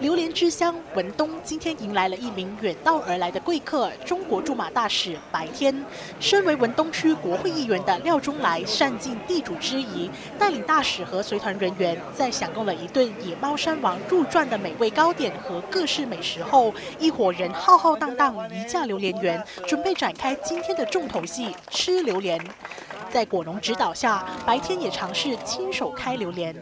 榴莲之乡文东今天迎来了一名远道而来的贵客——中国驻马大使白天。身为文东区国会议员的廖中来善尽地主之谊，带领大使和随团人员在享用了一顿以猫山王入传的美味糕点和各式美食后，一伙人浩浩荡荡移驾榴莲园，准备展开今天的重头戏——吃榴莲。在果农指导下，白天也尝试亲手开榴莲。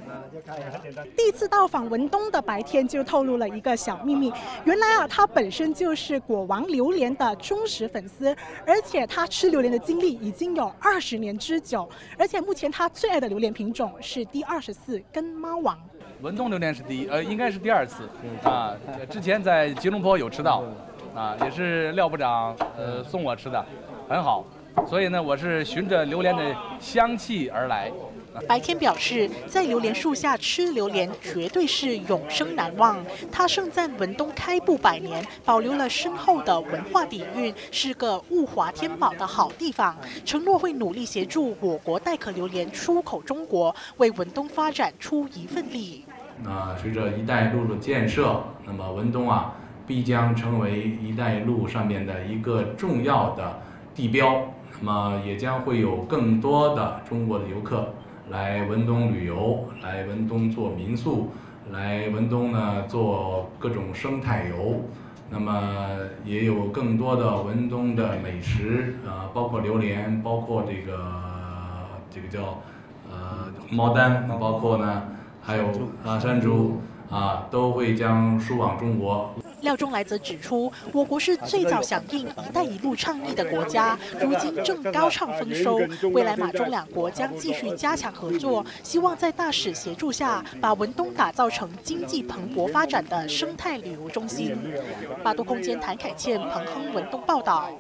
第一次到访文东的白天就透露了一个小秘密，原来啊，他本身就是果王榴莲的忠实粉丝，而且他吃榴莲的经历已经有二十年之久，而且目前他最爱的榴莲品种是第二十四根猫王。文东榴莲是第一，呃，应该是第二次啊，之前在吉隆坡有吃到，啊，也是廖部长呃送我吃的，很好。所以呢，我是循着榴莲的香气而来。白天表示，在榴莲树下吃榴莲绝对是永生难忘。他盛赞文东开埠百年，保留了深厚的文化底蕴，是个物华天宝的好地方。承诺会努力协助我国带壳榴莲出口中国，为文东发展出一份力。那随着“一带一路”的建设，那么文东啊，必将成为“一带一路”上面的一个重要的地标。那么也将会有更多的中国的游客来文东旅游，来文东做民宿，来文东呢做各种生态游。那么也有更多的文东的美食，啊，包括榴莲，包括这个这个叫呃毛丹，包括呢还有啊山竹，啊都会将输往中国。廖中来则指出，我国是最早响应“一带一路”倡议的国家，如今正高唱丰收。未来马中两国将继续加强合作，希望在大使协助下，把文东打造成经济蓬勃发展的生态旅游中心。八度空间谭凯倩、彭亨文东报道。